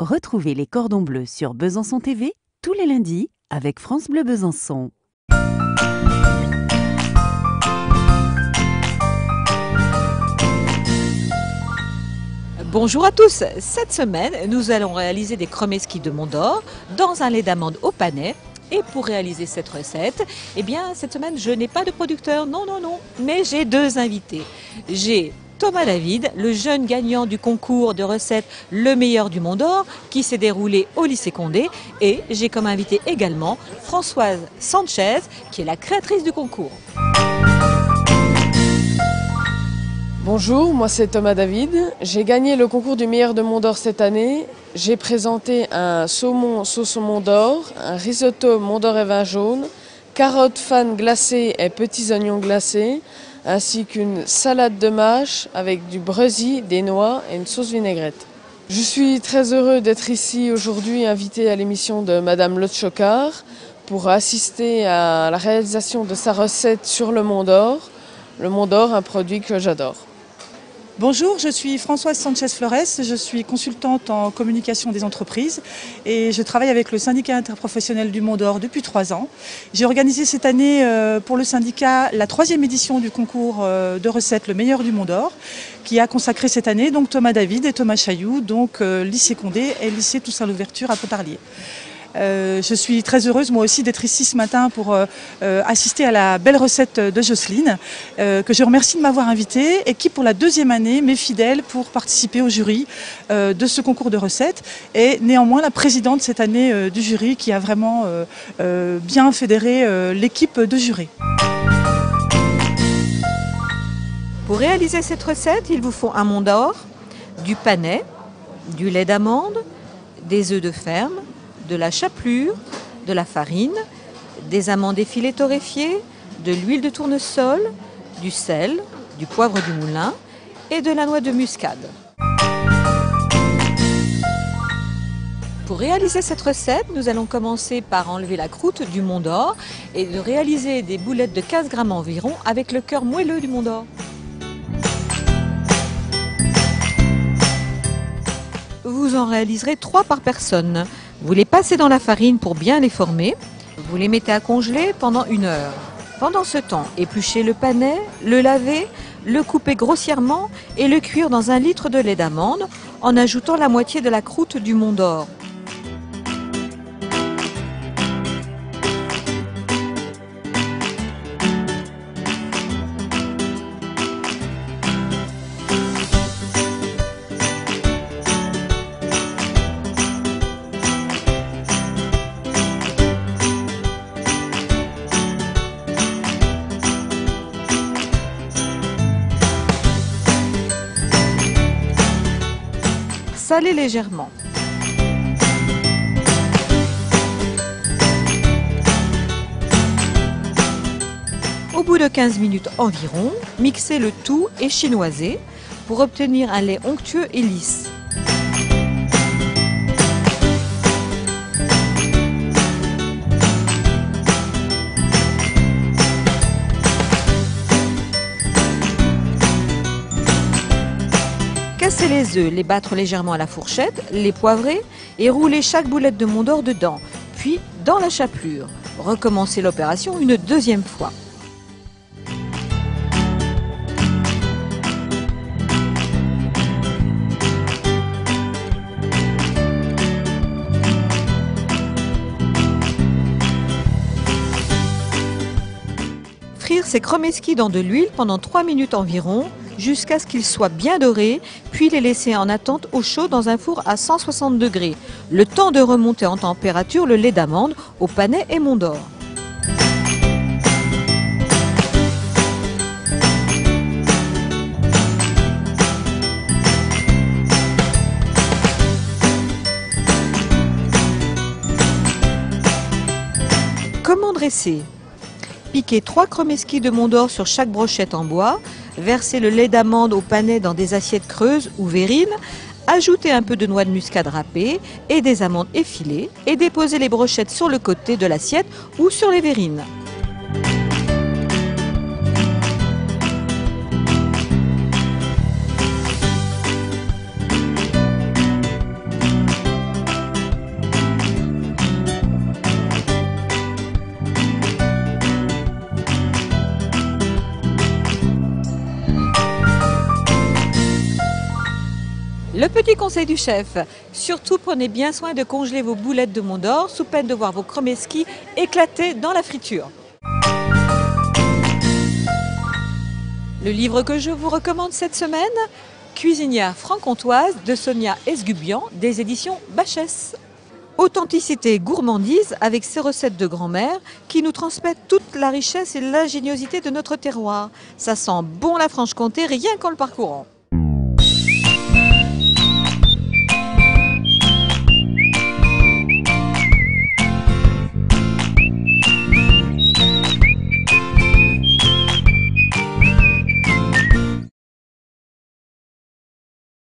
Retrouvez les cordons bleus sur Besançon TV tous les lundis avec France Bleu Besançon. Bonjour à tous. Cette semaine, nous allons réaliser des cremeski de Mont-d'Or dans un lait d'amande au panais. Et pour réaliser cette recette, eh bien, cette semaine, je n'ai pas de producteur, non, non, non, mais j'ai deux invités. J'ai Thomas David, le jeune gagnant du concours de recettes Le meilleur du Mont d'Or, qui s'est déroulé au lycée Condé. Et j'ai comme invité également Françoise Sanchez, qui est la créatrice du concours. Bonjour, moi c'est Thomas David. J'ai gagné le concours du meilleur de Mont d'Or cette année. J'ai présenté un saumon sauce Mont d'Or, un risotto Mont d'Or et vin jaune, carottes fan glacées et petits oignons glacés, ainsi qu'une salade de mâche avec du breuzy, des noix et une sauce vinaigrette. Je suis très heureux d'être ici aujourd'hui invité à l'émission de Madame Lotchokar pour assister à la réalisation de sa recette sur le Mont d'Or. Le Mont d'Or, un produit que j'adore. Bonjour, je suis Françoise Sanchez Flores, je suis consultante en communication des entreprises et je travaille avec le syndicat interprofessionnel du Mont d'Or depuis trois ans. J'ai organisé cette année euh, pour le syndicat la troisième édition du concours euh, de recettes Le meilleur du Mont d'Or qui a consacré cette année donc Thomas David et Thomas Chailloux, donc euh, lycée Condé et lycée Toussaint l'Ouverture à Pontarlier. Euh, je suis très heureuse moi aussi d'être ici ce matin pour euh, euh, assister à la belle recette de Jocelyne, que je remercie de m'avoir invitée et qui pour la deuxième année m'est fidèle pour participer au jury de ce concours de recettes et néanmoins la présidente cette année du jury qui a vraiment bien fédéré l'équipe de jury. Pour réaliser cette recette, il vous faut un mont d'or, du panais, du lait d'amande, des œufs de ferme, de la chapelure, de la farine, des amandes effilées torréfiées, de l'huile de tournesol, du sel, du poivre du moulin et de la noix de muscade. Pour réaliser cette recette, nous allons commencer par enlever la croûte du Mont d'Or et de réaliser des boulettes de 15 grammes environ avec le cœur moelleux du Mont d'Or. Vous en réaliserez 3 par personne. Vous les passez dans la farine pour bien les former. Vous les mettez à congeler pendant une heure. Pendant ce temps, épluchez le panais, le lavez, le couper grossièrement et le cuire dans un litre de lait d'amande en ajoutant la moitié de la croûte du Mont d'Or. Salez légèrement. Au bout de 15 minutes environ, mixez le tout et chinoisez pour obtenir un lait onctueux et lisse. Les œufs, les battre légèrement à la fourchette, les poivrer et rouler chaque boulette de Mont d'Or dedans, puis dans la chapelure. Recommencez l'opération une deuxième fois. Frire ces chromeski dans de l'huile pendant 3 minutes environ jusqu'à ce qu'ils soient bien dorés, puis les laisser en attente au chaud dans un four à 160 degrés, le temps de remonter en température le lait d'amande au panais et mont d'or. Comment dresser? Piquez 3 chromeski de Mont d'Or sur chaque brochette en bois, versez le lait d'amande au panais dans des assiettes creuses ou verrines, ajoutez un peu de noix de muscade râpée et des amandes effilées et déposez les brochettes sur le côté de l'assiette ou sur les verrines. Le petit conseil du chef, surtout prenez bien soin de congeler vos boulettes de Mont d'Or sous peine de voir vos chromeski éclater dans la friture. Le livre que je vous recommande cette semaine, Cuisinière franc-comtoise de Sonia Esgubian des éditions Bachès. Authenticité gourmandise avec ses recettes de grand-mère qui nous transmettent toute la richesse et l'ingéniosité de notre terroir. Ça sent bon la Franche-Comté rien qu'en le parcourant.